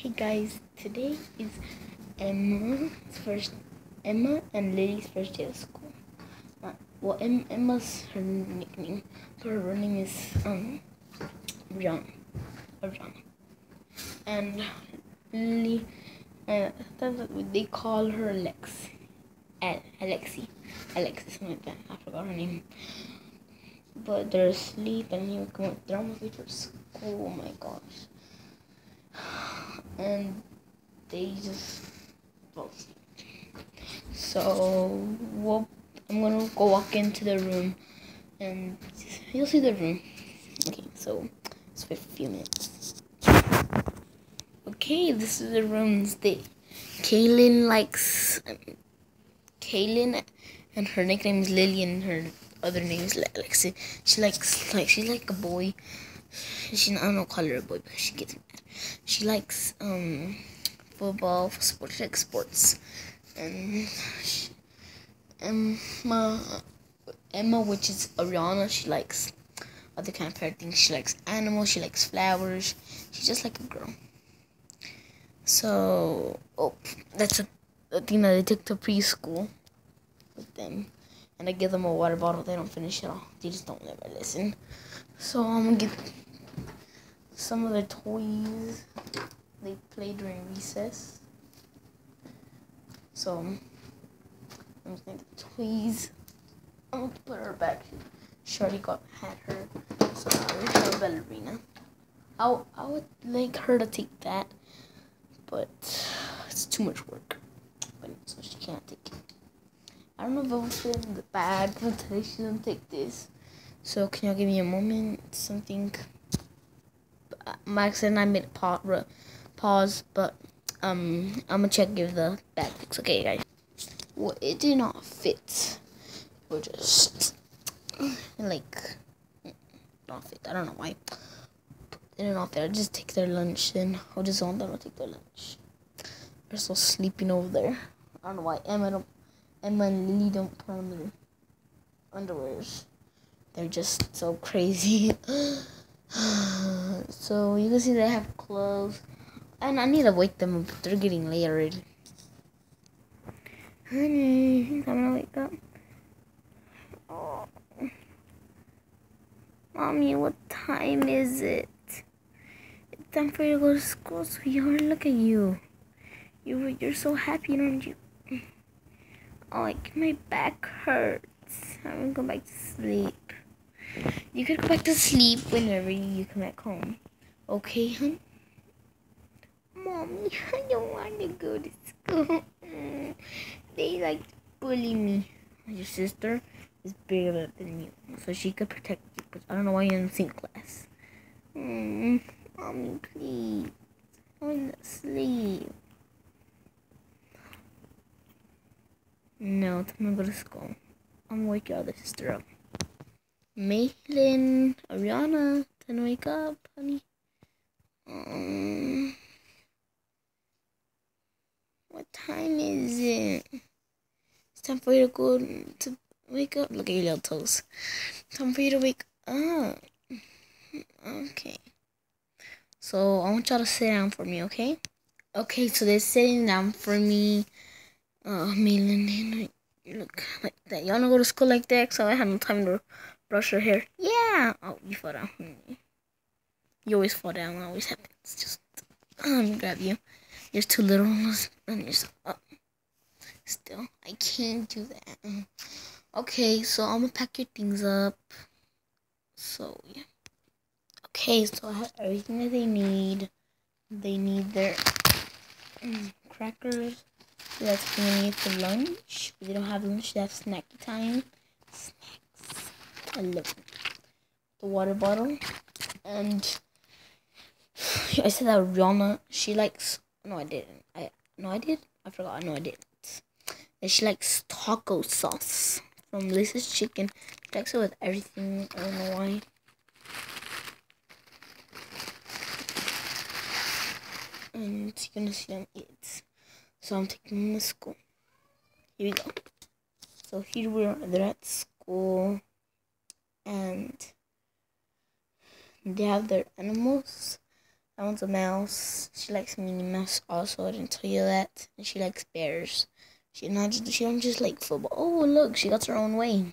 Hey guys, today is Emma's first Emma and Lily's first day of school. Uh, well, em, Emma's her nickname, her name is um Rihanna, Rihanna, and Lily. Uh, they call her Alex, Al- Alexi, Alexis, something like that. I forgot her name. But they're asleep, and you come they're almost late for school. Oh my gosh and they just asleep. So well, I'm gonna go walk into the room, and you'll see the room. Okay, so it's for a few minutes. Okay, this is the rooms that Kaylin likes. Um, Kaylin, and her nickname is Lily, and her other name is Lexi. She likes like she's like a boy. She I don't know a boy, but she gets mad. She likes um football, sports like sports, and she, Emma Emma, which is Ariana, she likes other kind of fair things. She likes animals. She likes flowers. She's just like a girl. So oh, that's a, a thing that I took to preschool with them and I give them a water bottle. They don't finish it all. They just don't ever listen. So I'm gonna get some of the toys they play during recess. So I'm just gonna toys. I'm gonna put her back. She already got had her. So her ballerina. I I would like her to take that, but it's too much work. But so she can't take it. I don't know if I'll fit in the bag, but today she didn't take this. So can y'all give me a moment? Something. Max and I made a pause, but um, I'm gonna check if the bag fits. Okay, guys. Well, it did not fit. We're just like not fit. I don't know why. They did not fit. I just take their lunch and I'll just want them to take their lunch. They're still sleeping over there. I don't know why Emma don't Emma and Lily don't put on their underwears. They're just so crazy. so you can see they have clothes. And I need to wake them up. They're getting late already. Honey, I'm gonna wake up. Oh. Mommy, what time is it? It's time for you to go to school, sweetheart. Look at you. You, you're so happy, aren't you? Oh, like my back hurts. I'm gonna go back to sleep. You can go back to sleep whenever you come back home. Okay, hon? Mommy, I don't want to go to school. they like to bully me. Your sister is bigger than you, so she could protect you. But I don't know why you're in the same class. Mm, mommy, please. I want to sleep. No, time to go to school. I'm gonna wake your other sister up. Maylin, Ariana, to wake up, honey. Um, what time is it? It's time for you to go to wake up. Look at your little toes. Time for you to wake up. Okay. So I want y'all to sit down for me, okay? Okay, so they're sitting down for me. Oh, Maylin, you look like that. Y'all wanna go to school like that? So I have no time to brush your hair. Yeah. Oh, you fall down. You always fall down. It always happens. Just me grab you. You're too little and you're up. Still, I can't do that. Okay, so I'm gonna pack your things up. So yeah. Okay, so I have everything that they need. They need their mm, crackers that's gonna need for lunch. If they don't have lunch, they have snacky time. I love. The water bottle. And I said that Rihanna, she likes no I didn't. I no I did. I forgot. No I didn't. And she likes taco sauce from Lisa's Chicken. She likes it with everything. I don't know why. And you're gonna see them eat. So I'm taking them to school. Here we go. So here we are. They're at school, and they have their animals. That one's a mouse. She likes Minnie Mouse also. I didn't tell you that. And she likes bears. She not just, she don't just like football. Oh look, she got her own way.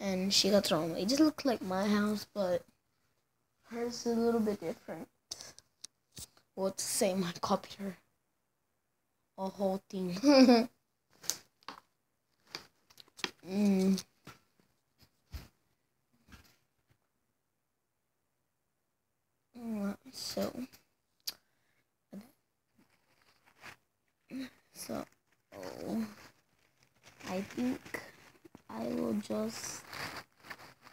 And she got her own way. It just looks like my house, but hers is a little bit different. Well, it's the same. I copied her. A whole thing. mm. So, so, oh, I think I will just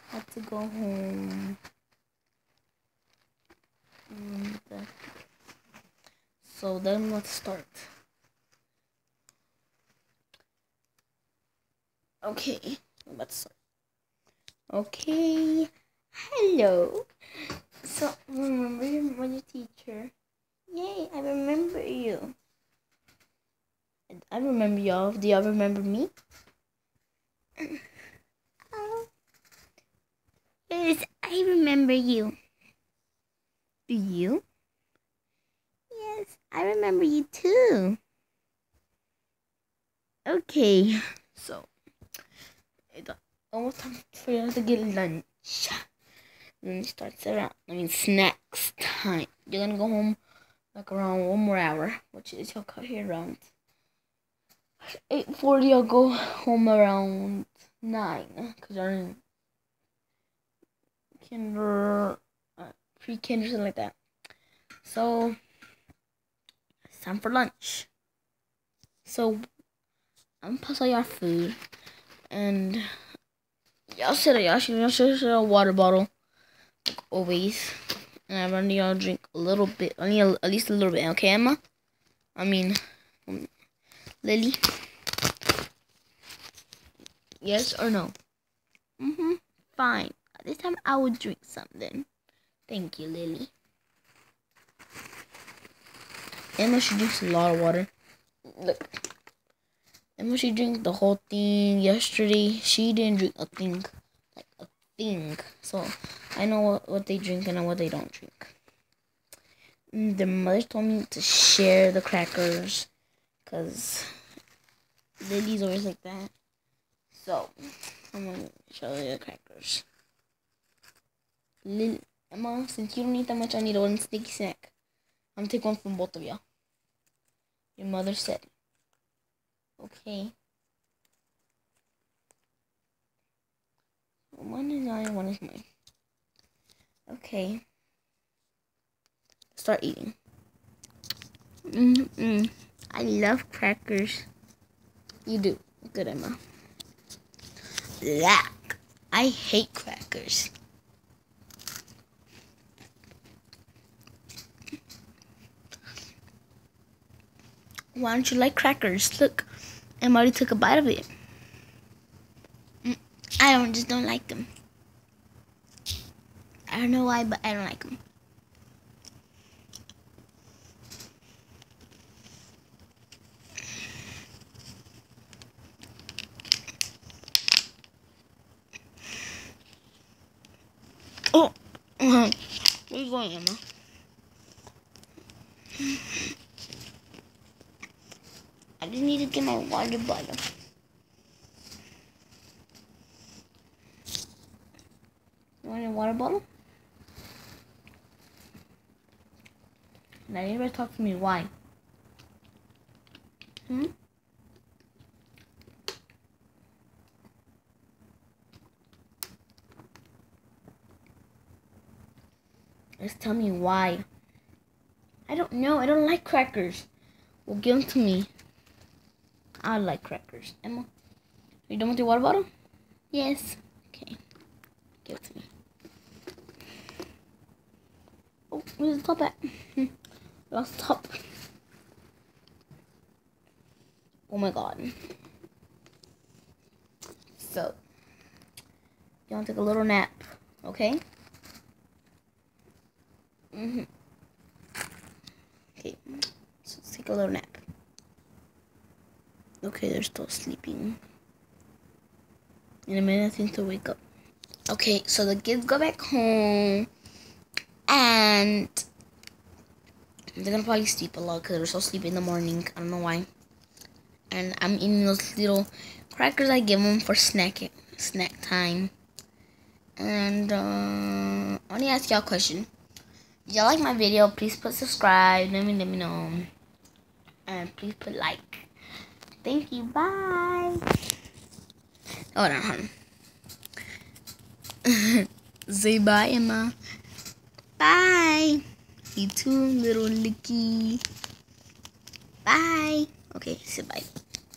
have to go home. Mm, and, so then let's start. Okay, let's start. Okay, hello. So, mm, remember your teacher? Yay, I remember you. I remember y'all. Do y'all remember me? Oh. Yes, I remember you. Do you? Yes, I remember you too. Okay, so it's almost time for you to get lunch. Then it starts around, I mean, snacks time. You're gonna go home like around one more hour, which is you'll cut here around 8.40. I'll go home around 9 because I'm in kinder, uh, pre-kinder, something like that. So, it's time for lunch. So, I'm gonna pass all your food and y'all said y'all should y'all should a water bottle always. And I want y'all drink a little bit, need a, at least a little bit, okay, Emma? I mean, um, Lily. Yes or no? Mm-hmm. Fine. This time I will drink something. Thank you, Lily. Emma, she drinks a lot of water. Look. Emma, she drank the whole thing yesterday. She didn't drink a thing. Thing. So, I know what, what they drink and what they don't drink. Mm, the mother told me to share the crackers. Because Lily's always like that. So, I'm going to show you the crackers. Lily, Emma, since you don't eat that much, I need one sneaky snack. I'm going to take one from both of y'all. Your mother said. Okay. One is mine, one is mine. Okay. Start eating. Mm -mm. I love crackers. You do. Good, Emma. Black. I hate crackers. Why don't you like crackers? Look, Emma already took a bite of it. I don't just don't like them. I don't know why, but I don't like them. Oh, where you going, Emma? I just need to get my water bottle. Bottle? Now you better talk to me. Why? Hmm? Just tell me why. I don't know. I don't like crackers. Well, give them to me. I like crackers. Emma, are you done with your water bottle? Yes. Okay. Give it to me. Oh, where's the top at? Lost top. Oh my god. So, to take a little nap, okay? Mm-hmm. Okay, so let's take a little nap. Okay, they're still sleeping. In a minute, I think they'll wake up. Okay, so the kids go back home, and they're gonna probably sleep a lot because they're so sleepy in the morning. I don't know why. And I'm eating those little crackers I give them for snack snack time. And uh, I want to ask y'all a question. If y'all like my video, please put subscribe. Let me let me know. And please put like. Thank you. Bye. Hold on, hold on. Say bye, Emma. Bye. You too, little licky. Bye. Okay, say bye.